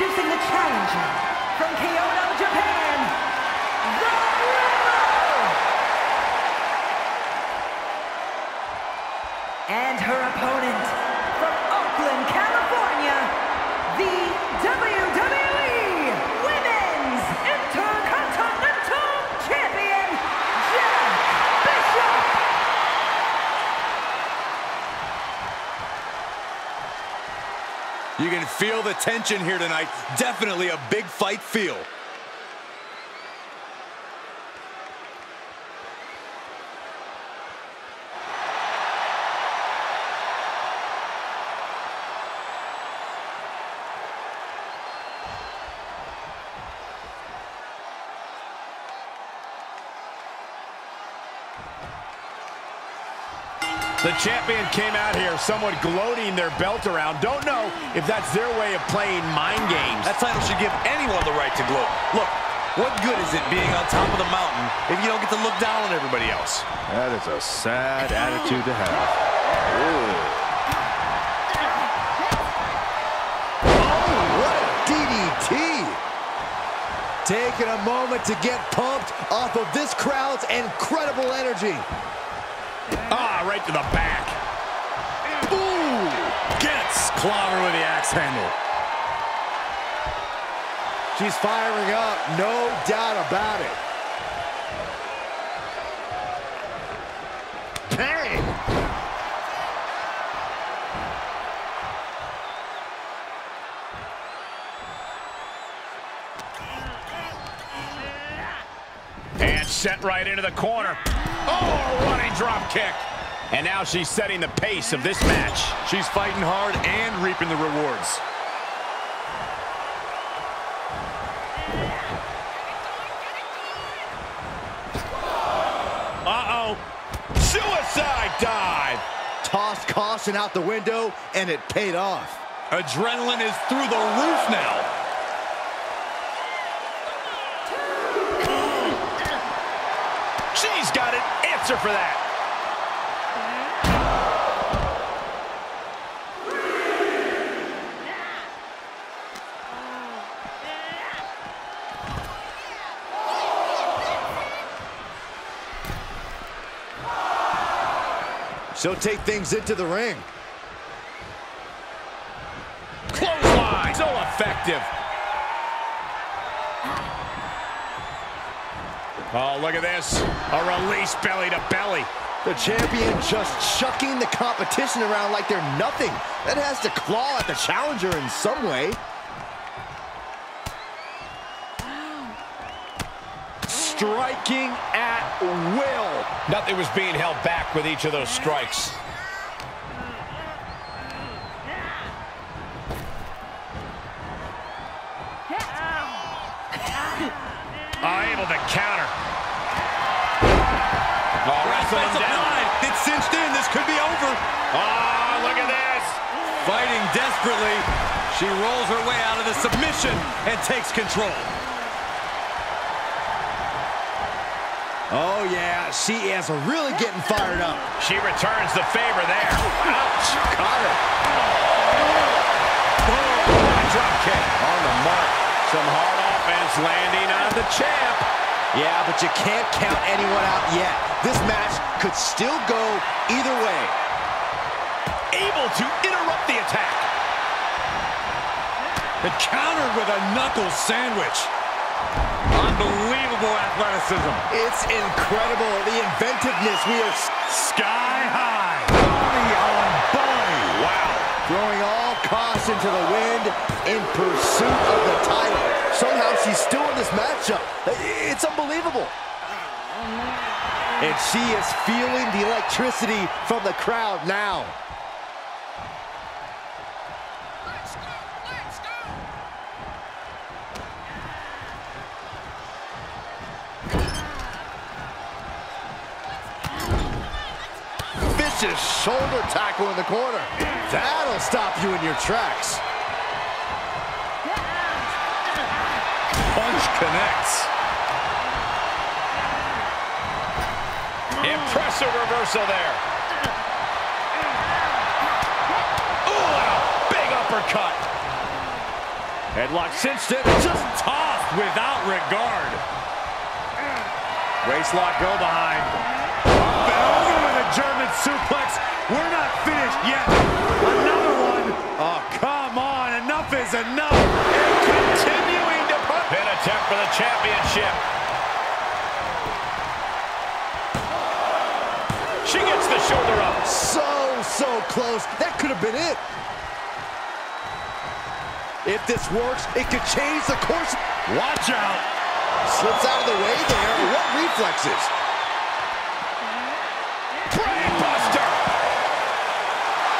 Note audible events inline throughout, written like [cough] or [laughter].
Introducing the challenger You can feel the tension here tonight. Definitely a big fight feel. The champion came out here somewhat gloating their belt around. Don't know if that's their way of playing mind games. That title should give anyone the right to gloat. Look, what good is it being on top of the mountain if you don't get to look down on everybody else? That is a sad attitude to have. Oh, what a DDT! Taking a moment to get pumped off of this crowd's incredible energy. Ah, right to the back. Ooh! Gets clobbered with the axe handle. She's firing up, no doubt about it. Bang! And set right into the corner. Oh, running drop kick. And now she's setting the pace of this match. She's fighting hard and reaping the rewards. Uh-oh. Suicide dive. Tossed caution out the window, and it paid off. Adrenaline is through the roof now. She's got an answer for that. She'll take things into the ring. Clothesline. So effective. Oh, look at this. A release belly to belly. The champion just chucking the competition around like they're nothing. That has to claw at the challenger in some way. Striking at will. Nothing was being held back with each of those strikes. Uh, able to counter. Oh, wrestle him down. line. It's cinched in. This could be over. Oh, look at this. Fighting desperately. She rolls her way out of the submission and takes control. Oh, yeah, she is really getting fired up. She returns the favor there. Ouch. Caught her. Oh, drop kick. On the mark. Some hard landing on the champ. Yeah, but you can't count anyone out yet. This match could still go either way. Able to interrupt the attack. And countered with a knuckle sandwich. Unbelievable athleticism. It's incredible, the inventiveness we are Sky high. body on body. Wow. Throwing all caution to the wind in pursuit of the title. Somehow she's still in this matchup. It's unbelievable. And she is feeling the electricity from the crowd now. Vicious shoulder tackle in the corner. That'll stop you in your tracks. Punch connects. Impressive reversal there. Ooh, big uppercut. Headlock cinched it. Just tossed without regard. Waist lock go behind. Up and over with a German suplex. We're not finished yet. Another one. Oh, come on. Enough is enough. And continuing to put. Pin attempt for the championship. She gets the shoulder up. So, so close. That could have been it. If this works, it could change the course. Watch out. Slips out of the way there. What reflexes? Brainbuster.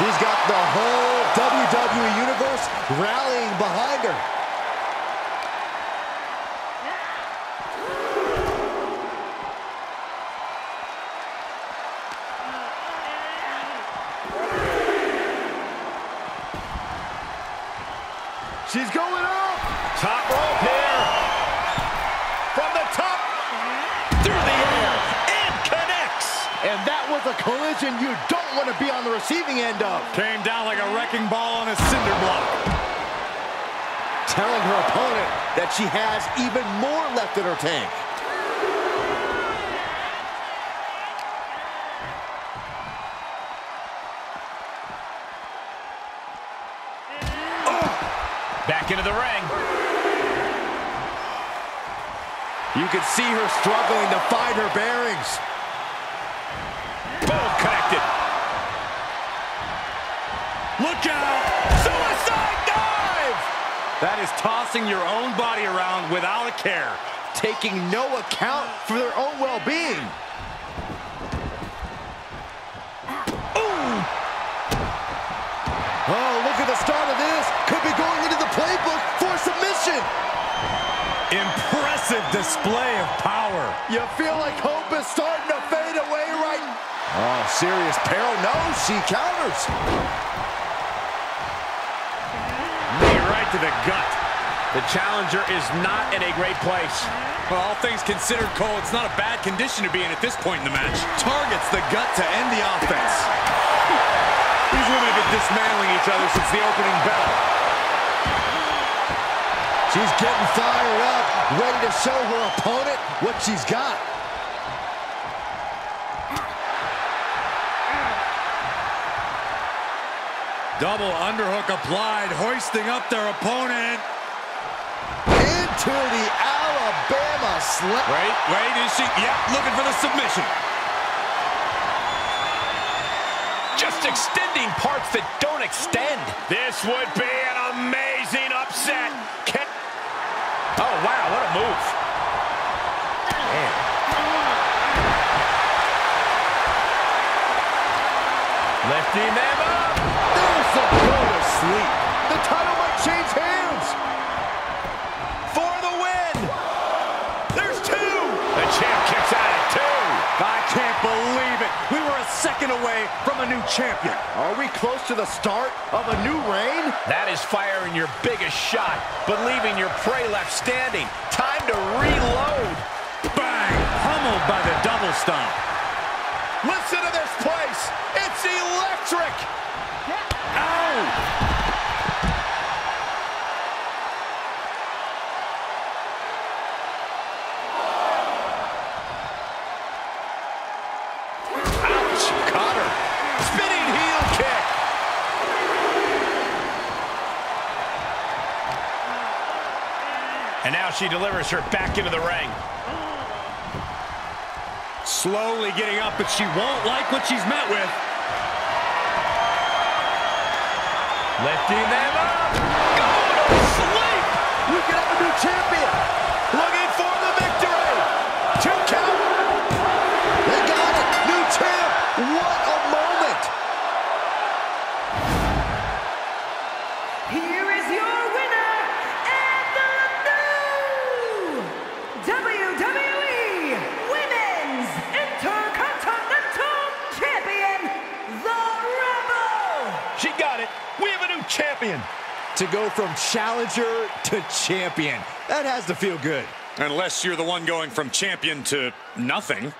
She's got the whole WWE Universe rallying behind her. She's going up. Top rope a collision you don't want to be on the receiving end of. Came down like a wrecking ball on a cinder block. Telling her opponent that she has even more left in her tank. Back into the ring. You can see her struggling to find her bearings. Connected. Look out! Suicide dive! That is tossing your own body around without a care. taking no account for their own well-being. Oh, look at the start of this. Could be going into the playbook for submission. Impressive display of power. You feel like hope is starting to fade away right Oh, serious peril. No, she counters. Knee right to the gut. The challenger is not in a great place. Well, all things considered, Cole, it's not a bad condition to be in at this point in the match. Targets the gut to end the offense. [laughs] These women have been dismantling each other since the opening bell. She's getting fired up, ready to show her opponent what she's got. Double underhook applied, hoisting up their opponent. Into the Alabama slam. Wait, wait, is she? Yep, looking for the submission. Just extending parts that don't extend. This would be an amazing upset. Can oh, wow, what a move. Man. Lifting them There's the go to sleep. The title might change hands. For the win. There's two. The champ kicks out at two. I can't believe it. We were a second away from a new champion. Are we close to the start of a new reign? That is firing your biggest shot, but leaving your prey left standing. Time to reload. Bang! Pummeled by the double stomp. Listen to this place. It's electric. Ow! And now she delivers her back into the ring. Slowly getting up, but she won't like what she's met with. Lifting them up. Go to sleep. We can have a new champion. Looking for the victory. Two count. She got it. We have a new champion. To go from challenger to champion. That has to feel good. Unless you're the one going from champion to nothing.